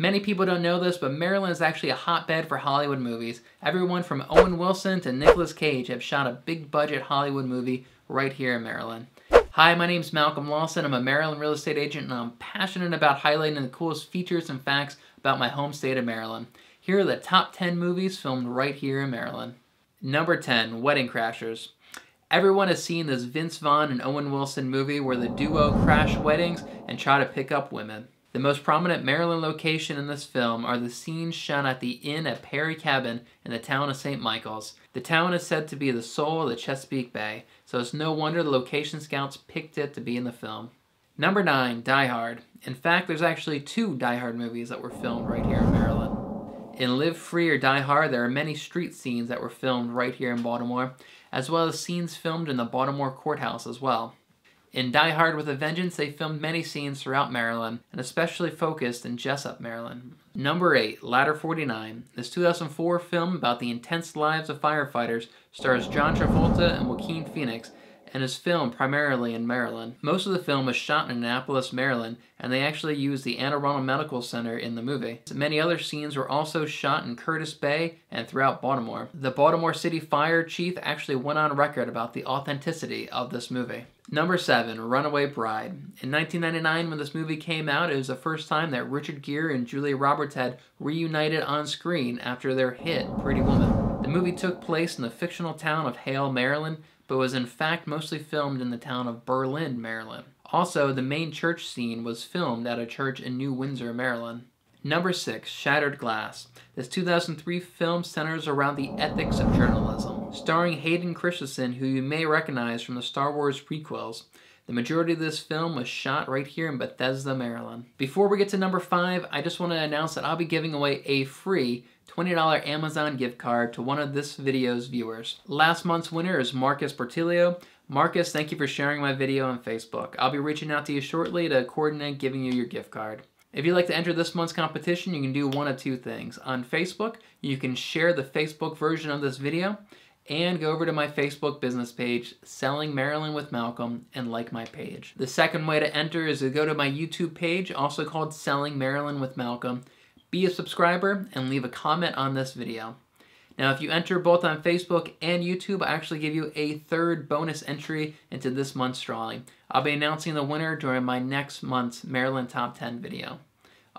Many people don't know this, but Maryland is actually a hotbed for Hollywood movies. Everyone from Owen Wilson to Nicolas Cage have shot a big budget Hollywood movie right here in Maryland. Hi, my name is Malcolm Lawson. I'm a Maryland real estate agent and I'm passionate about highlighting the coolest features and facts about my home state of Maryland. Here are the top 10 movies filmed right here in Maryland. Number 10, Wedding Crashers. Everyone has seen this Vince Vaughn and Owen Wilson movie where the duo crash weddings and try to pick up women. The most prominent Maryland location in this film are the scenes shot at the inn at Perry Cabin in the town of St. Michael's. The town is said to be the soul of the Chesapeake Bay, so it's no wonder the location scouts picked it to be in the film. Number 9, Die Hard. In fact, there's actually two Die Hard movies that were filmed right here in Maryland. In Live Free or Die Hard, there are many street scenes that were filmed right here in Baltimore, as well as scenes filmed in the Baltimore courthouse as well. In Die Hard with a Vengeance, they filmed many scenes throughout Maryland, and especially focused in Jessup, Maryland. Number 8, Ladder 49. This 2004 film about the intense lives of firefighters stars John Travolta and Joaquin Phoenix and is filmed primarily in Maryland. Most of the film was shot in Annapolis, Maryland, and they actually used the Anne Arundel Medical Center in the movie. Many other scenes were also shot in Curtis Bay and throughout Baltimore. The Baltimore City Fire Chief actually went on record about the authenticity of this movie. Number 7, Runaway Bride. In 1999, when this movie came out, it was the first time that Richard Gere and Julia Roberts had reunited on screen after their hit, Pretty Woman. The movie took place in the fictional town of Hale, Maryland, but was in fact mostly filmed in the town of Berlin, Maryland. Also, the main church scene was filmed at a church in New Windsor, Maryland. Number 6, Shattered Glass. This 2003 film centers around the ethics of journalism, starring Hayden Christensen, who you may recognize from the Star Wars prequels. The majority of this film was shot right here in Bethesda, Maryland. Before we get to number 5, I just want to announce that I'll be giving away a free $20 Amazon gift card to one of this video's viewers. Last month's winner is Marcus Portillo. Marcus, thank you for sharing my video on Facebook. I'll be reaching out to you shortly to coordinate giving you your gift card. If you'd like to enter this month's competition, you can do one of two things. On Facebook, you can share the Facebook version of this video and go over to my Facebook business page, Selling Maryland with Malcolm, and like my page. The second way to enter is to go to my YouTube page, also called Selling Maryland with Malcolm, be a subscriber, and leave a comment on this video. Now, if you enter both on Facebook and YouTube, I actually give you a third bonus entry into this month's drawing. I'll be announcing the winner during my next month's Maryland Top 10 video.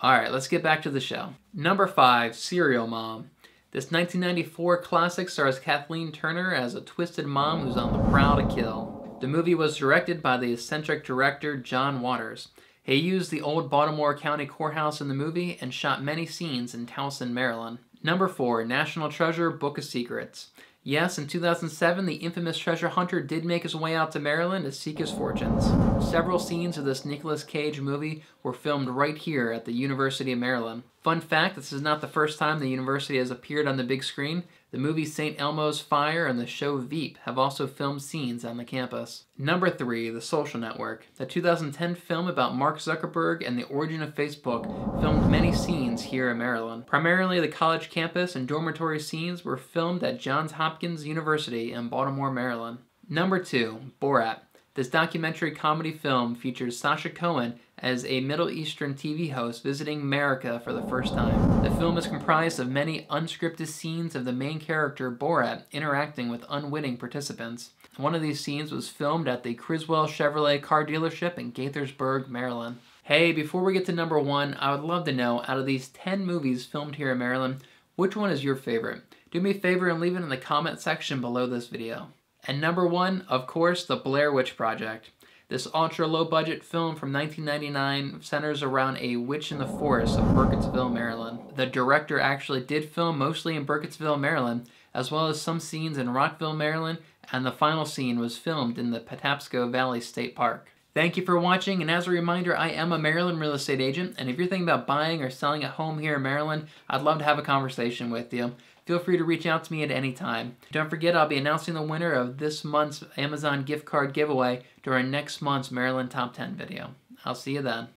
Alright, let's get back to the show. Number 5, Serial Mom. This 1994 classic stars Kathleen Turner as a twisted mom who's on the prowl to kill. The movie was directed by the eccentric director John Waters. He used the old Baltimore County Courthouse in the movie and shot many scenes in Towson, Maryland. Number 4, National Treasure Book of Secrets. Yes, in 2007, the infamous treasure hunter did make his way out to Maryland to seek his fortunes. Several scenes of this Nicolas Cage movie were filmed right here at the University of Maryland. Fun fact, this is not the first time the university has appeared on the big screen. The movie St. Elmo's Fire and the show Veep have also filmed scenes on the campus. Number 3, The Social Network. The 2010 film about Mark Zuckerberg and the origin of Facebook filmed many scenes here in Maryland. Primarily the college campus and dormitory scenes were filmed at Johns Hopkins University in Baltimore, Maryland. Number 2, Borat. This documentary comedy film features Sacha Cohen as a Middle Eastern TV host visiting America for the first time. The film is comprised of many unscripted scenes of the main character, Borat, interacting with unwitting participants. One of these scenes was filmed at the Criswell Chevrolet car dealership in Gaithersburg, Maryland. Hey, before we get to number one, I would love to know, out of these 10 movies filmed here in Maryland, which one is your favorite? Do me a favor and leave it in the comment section below this video. And number one, of course, The Blair Witch Project. This ultra low budget film from 1999 centers around a witch in the forest of Burkittsville, Maryland. The director actually did film mostly in Burkittsville, Maryland, as well as some scenes in Rockville, Maryland, and the final scene was filmed in the Patapsco Valley State Park. Thank you for watching, and as a reminder, I am a Maryland real estate agent, and if you're thinking about buying or selling a home here in Maryland, I'd love to have a conversation with you feel free to reach out to me at any time. Don't forget, I'll be announcing the winner of this month's Amazon gift card giveaway during next month's Maryland Top 10 video. I'll see you then.